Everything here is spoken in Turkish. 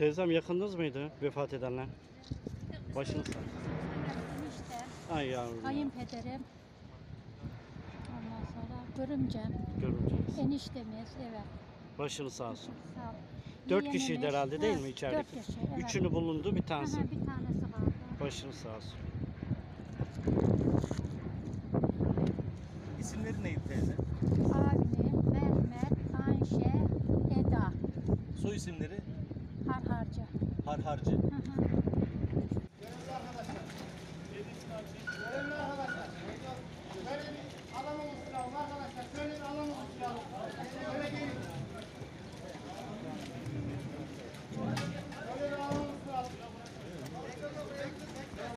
Teyzem yakınınız mıydı vefat edenler? Başınız sağ olsun. Eniştem, Ay yavrum. kayınpederim. Ondan sonra görümcem, Göreceğiz. eniştemiz, evet. Başınız sağ olsun. Sağ ol. Dört Yeğenimiz, kişiydi herhalde değil mi evet, içerideki? Dört kişi, evet. Üçünü bulundu bir tanesi. Aha, bir tanesi kaldı. Başınız sağ olsun. İsimleri neydi teyze? Abim, Mehmet, Ayşe, Eda, Soy isimleri Harharcı. Harharcı. Hı hı.